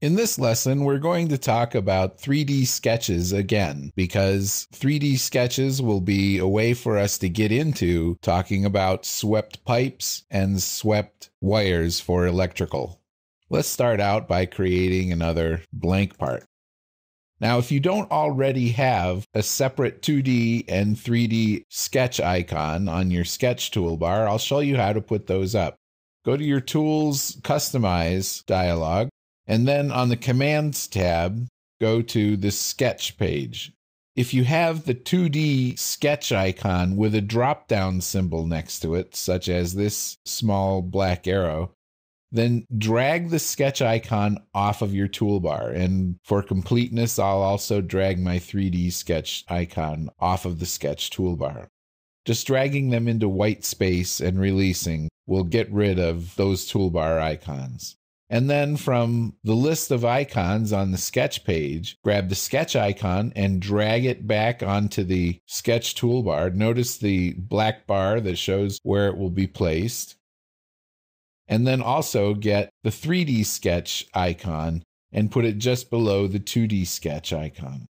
In this lesson, we're going to talk about 3D sketches again, because 3D sketches will be a way for us to get into talking about swept pipes and swept wires for electrical. Let's start out by creating another blank part. Now, if you don't already have a separate 2D and 3D sketch icon on your sketch toolbar, I'll show you how to put those up. Go to your Tools Customize dialog and then on the Commands tab, go to the Sketch page. If you have the 2D sketch icon with a drop down symbol next to it, such as this small black arrow, then drag the sketch icon off of your toolbar. And for completeness, I'll also drag my 3D sketch icon off of the sketch toolbar. Just dragging them into white space and releasing will get rid of those toolbar icons. And then from the list of icons on the sketch page, grab the sketch icon and drag it back onto the sketch toolbar. Notice the black bar that shows where it will be placed. And then also get the 3D sketch icon and put it just below the 2D sketch icon.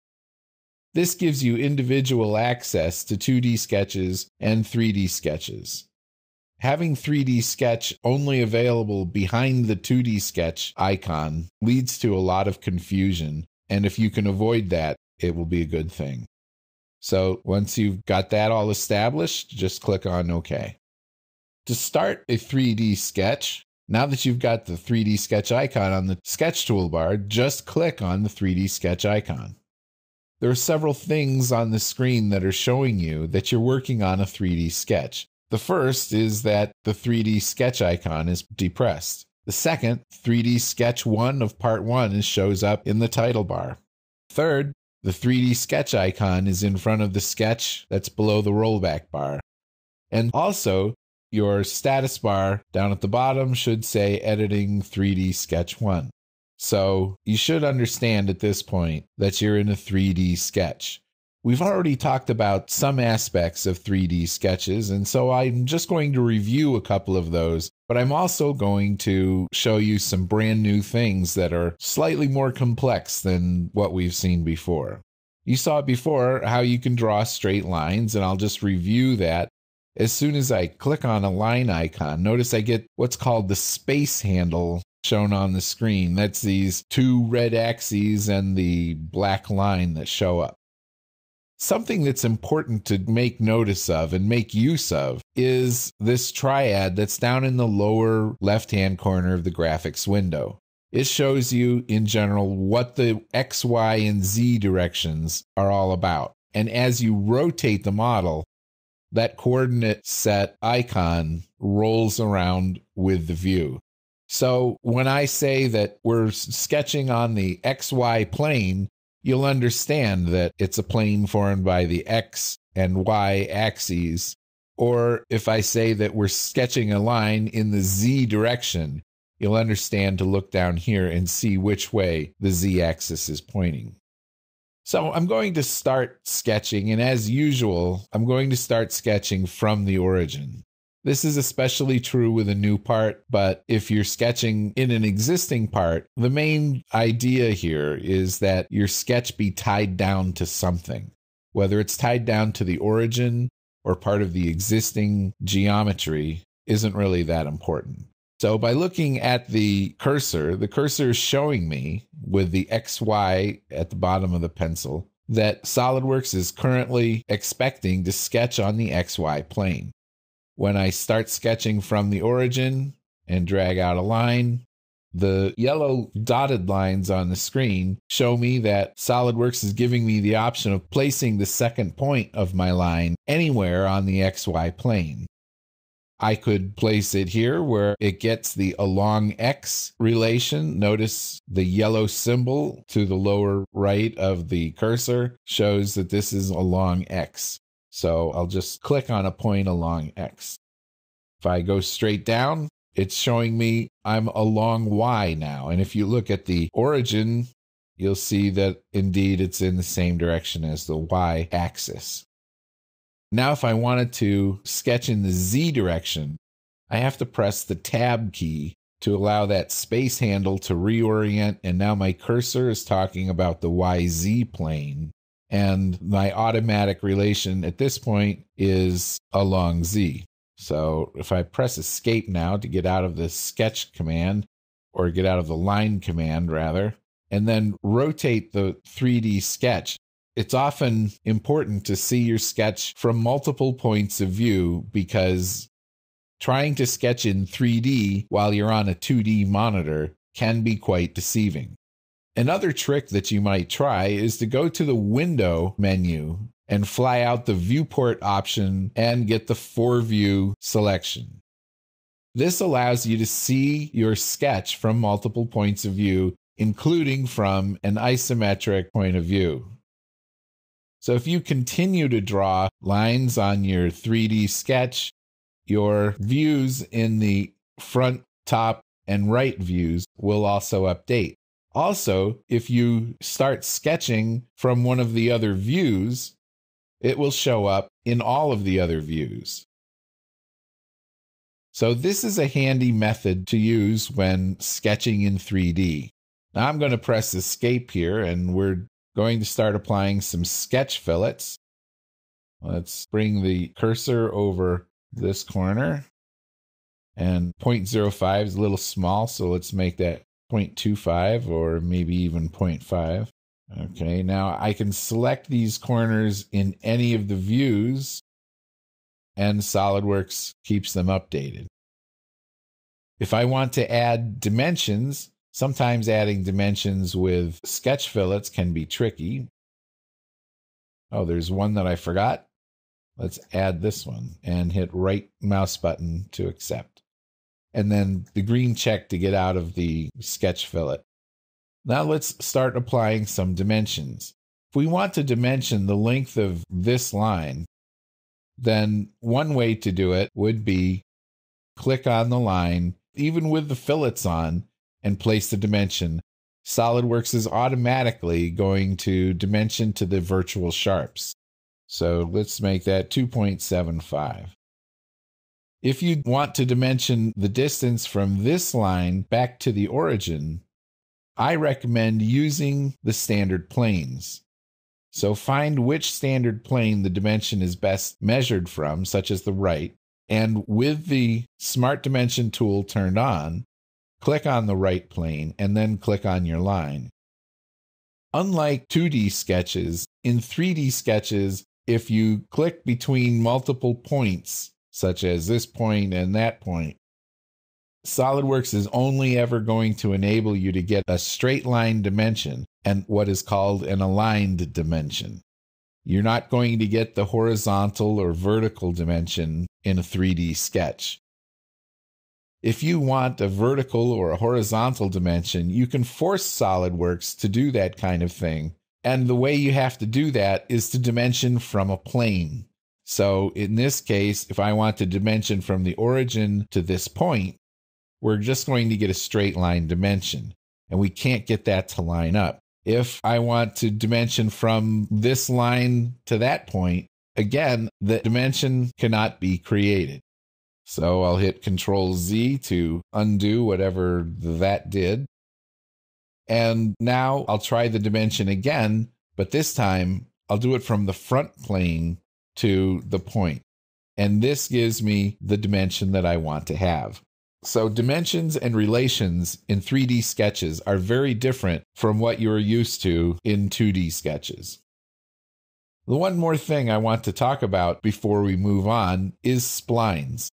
This gives you individual access to 2D sketches and 3D sketches. Having 3D Sketch only available behind the 2D Sketch icon leads to a lot of confusion. And if you can avoid that, it will be a good thing. So once you've got that all established, just click on OK. To start a 3D sketch, now that you've got the 3D sketch icon on the sketch toolbar, just click on the 3D sketch icon. There are several things on the screen that are showing you that you're working on a 3D sketch. The first is that the 3D sketch icon is depressed. The second, 3D sketch 1 of part 1 shows up in the title bar. Third, the 3D sketch icon is in front of the sketch that's below the rollback bar. And also, your status bar down at the bottom should say editing 3D sketch 1. So you should understand at this point that you're in a 3D sketch. We've already talked about some aspects of 3D sketches, and so I'm just going to review a couple of those, but I'm also going to show you some brand new things that are slightly more complex than what we've seen before. You saw before how you can draw straight lines, and I'll just review that. As soon as I click on a line icon, notice I get what's called the space handle shown on the screen. That's these two red axes and the black line that show up. Something that's important to make notice of and make use of is this triad that's down in the lower left hand corner of the graphics window. It shows you in general what the X, Y, and Z directions are all about. And as you rotate the model, that coordinate set icon rolls around with the view. So when I say that we're sketching on the XY plane, you'll understand that it's a plane formed by the x and y axes. Or if I say that we're sketching a line in the z direction, you'll understand to look down here and see which way the z axis is pointing. So I'm going to start sketching, and as usual, I'm going to start sketching from the origin. This is especially true with a new part, but if you're sketching in an existing part, the main idea here is that your sketch be tied down to something, whether it's tied down to the origin or part of the existing geometry isn't really that important. So by looking at the cursor, the cursor is showing me with the XY at the bottom of the pencil that SolidWorks is currently expecting to sketch on the XY plane. When I start sketching from the origin and drag out a line, the yellow dotted lines on the screen show me that SolidWorks is giving me the option of placing the second point of my line anywhere on the XY plane. I could place it here where it gets the along X relation. Notice the yellow symbol to the lower right of the cursor shows that this is along X. So I'll just click on a point along X. If I go straight down, it's showing me I'm along Y now. And if you look at the origin, you'll see that indeed it's in the same direction as the Y axis. Now, if I wanted to sketch in the Z direction, I have to press the tab key to allow that space handle to reorient. And now my cursor is talking about the YZ plane. And my automatic relation at this point is along Z. So if I press escape now to get out of the sketch command, or get out of the line command rather, and then rotate the 3D sketch, it's often important to see your sketch from multiple points of view because trying to sketch in 3D while you're on a 2D monitor can be quite deceiving. Another trick that you might try is to go to the window menu and fly out the viewport option and get the four view selection. This allows you to see your sketch from multiple points of view, including from an isometric point of view. So if you continue to draw lines on your 3D sketch, your views in the front, top, and right views will also update. Also, if you start sketching from one of the other views, it will show up in all of the other views. So this is a handy method to use when sketching in 3D. Now I'm going to press escape here and we're going to start applying some sketch fillets. Let's bring the cursor over this corner. And 0.05 is a little small, so let's make that 0.25 or maybe even 0.5. Okay, now I can select these corners in any of the views, and SolidWorks keeps them updated. If I want to add dimensions, Sometimes adding dimensions with sketch fillets can be tricky. Oh, there's one that I forgot. Let's add this one and hit right mouse button to accept. And then the green check to get out of the sketch fillet. Now let's start applying some dimensions. If we want to dimension the length of this line, then one way to do it would be click on the line, even with the fillets on, and place the dimension, SolidWorks is automatically going to dimension to the virtual sharps. So let's make that 2.75. If you want to dimension the distance from this line back to the origin, I recommend using the standard planes. So find which standard plane the dimension is best measured from, such as the right, and with the Smart Dimension tool turned on, click on the right plane, and then click on your line. Unlike 2D sketches, in 3D sketches, if you click between multiple points, such as this point and that point, SolidWorks is only ever going to enable you to get a straight line dimension and what is called an aligned dimension. You're not going to get the horizontal or vertical dimension in a 3D sketch. If you want a vertical or a horizontal dimension, you can force SolidWorks to do that kind of thing. And the way you have to do that is to dimension from a plane. So in this case, if I want to dimension from the origin to this point, we're just going to get a straight line dimension. And we can't get that to line up. If I want to dimension from this line to that point, again, the dimension cannot be created. So I'll hit Control Z to undo whatever that did. And now I'll try the dimension again, but this time I'll do it from the front plane to the point. And this gives me the dimension that I want to have. So dimensions and relations in 3D sketches are very different from what you're used to in 2D sketches. The one more thing I want to talk about before we move on is splines.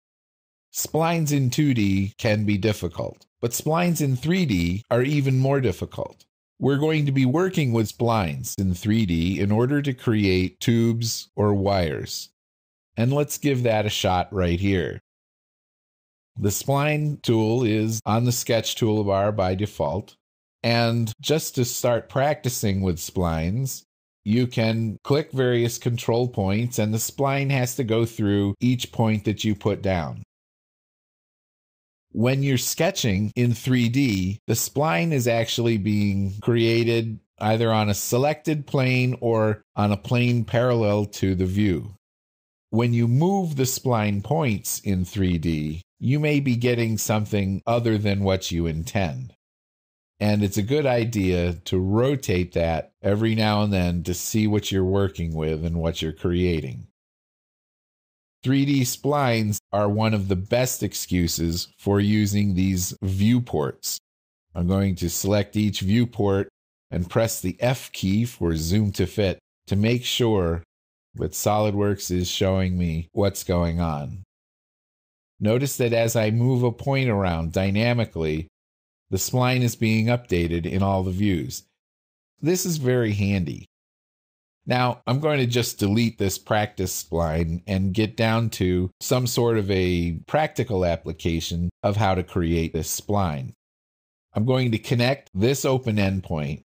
Splines in 2D can be difficult, but splines in 3D are even more difficult. We're going to be working with splines in 3D in order to create tubes or wires. And let's give that a shot right here. The spline tool is on the sketch toolbar by default. And just to start practicing with splines, you can click various control points and the spline has to go through each point that you put down. When you're sketching in 3D, the spline is actually being created either on a selected plane or on a plane parallel to the view. when you move the spline points in 3D, you may be getting something other than what you intend. And it's a good idea to rotate that every now and then to see what you're working with and what you're creating. 3D splines are one of the best excuses for using these viewports. I'm going to select each viewport and press the F key for zoom to fit to make sure that SOLIDWORKS is showing me what's going on. Notice that as I move a point around dynamically, the spline is being updated in all the views. This is very handy. Now, I'm going to just delete this practice spline and get down to some sort of a practical application of how to create this spline. I'm going to connect this open endpoint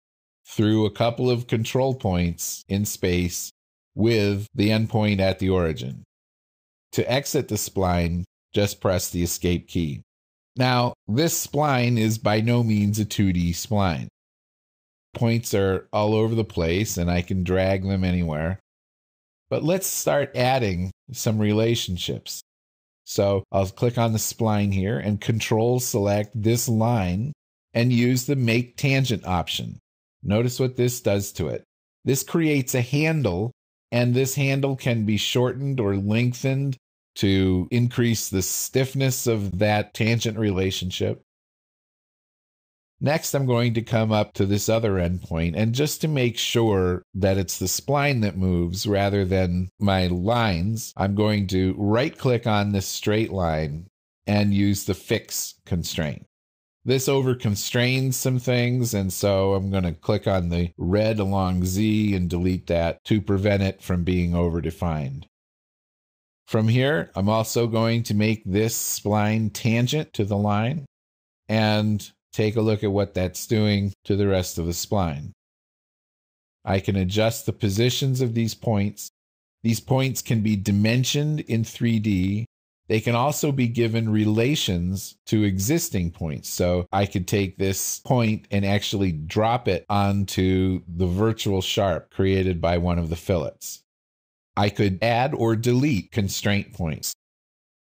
through a couple of control points in space with the endpoint at the origin. To exit the spline, just press the escape key. Now, this spline is by no means a 2D spline. Points are all over the place and I can drag them anywhere. But let's start adding some relationships. So I'll click on the spline here and control select this line and use the make tangent option. Notice what this does to it. This creates a handle and this handle can be shortened or lengthened to increase the stiffness of that tangent relationship. Next, I'm going to come up to this other endpoint, and just to make sure that it's the spline that moves rather than my lines, I'm going to right click on this straight line and use the fix constraint. This over constrains some things, and so I'm going to click on the red along Z and delete that to prevent it from being over defined. From here, I'm also going to make this spline tangent to the line and take a look at what that's doing to the rest of the spline. I can adjust the positions of these points. These points can be dimensioned in 3D. They can also be given relations to existing points. So I could take this point and actually drop it onto the virtual sharp created by one of the fillets. I could add or delete constraint points.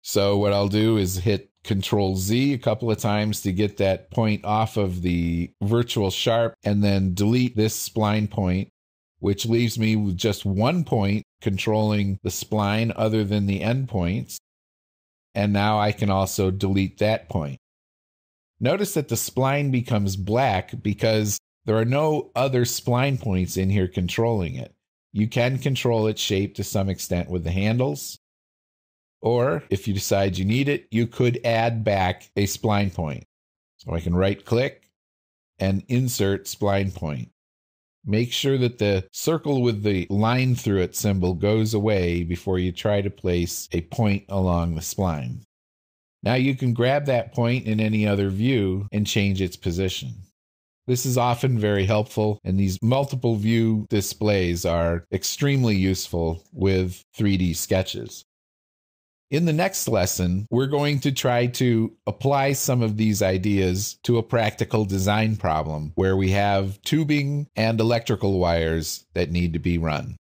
So what I'll do is hit Control Z a couple of times to get that point off of the virtual sharp and then delete this spline point, which leaves me with just one point controlling the spline other than the endpoints. And now I can also delete that point. Notice that the spline becomes black because there are no other spline points in here controlling it. You can control its shape to some extent with the handles. Or if you decide you need it, you could add back a spline point. So I can right click and insert spline point. Make sure that the circle with the line through it symbol goes away before you try to place a point along the spline. Now you can grab that point in any other view and change its position. This is often very helpful, and these multiple view displays are extremely useful with 3D sketches. In the next lesson, we're going to try to apply some of these ideas to a practical design problem where we have tubing and electrical wires that need to be run.